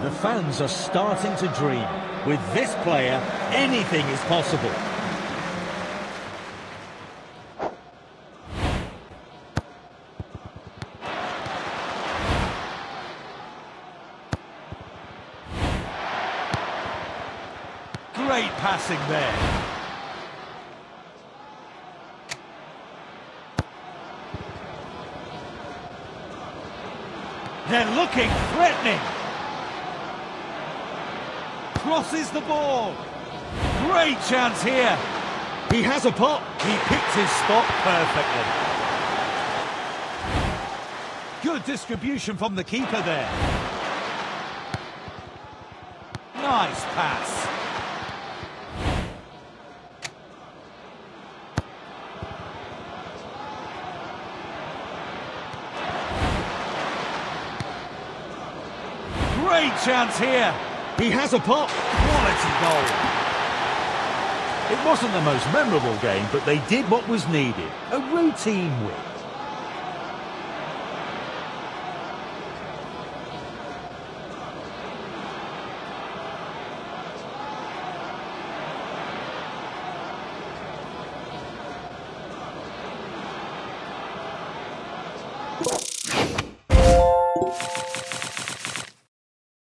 The fans are starting to dream. With this player, anything is possible. Great passing there. They're looking threatening. Crosses the ball. Great chance here. He has a pop. He picked his spot perfectly. Good distribution from the keeper there. Nice pass. Great chance here. He has a pop. Quality goal. It wasn't the most memorable game, but they did what was needed. A routine win. you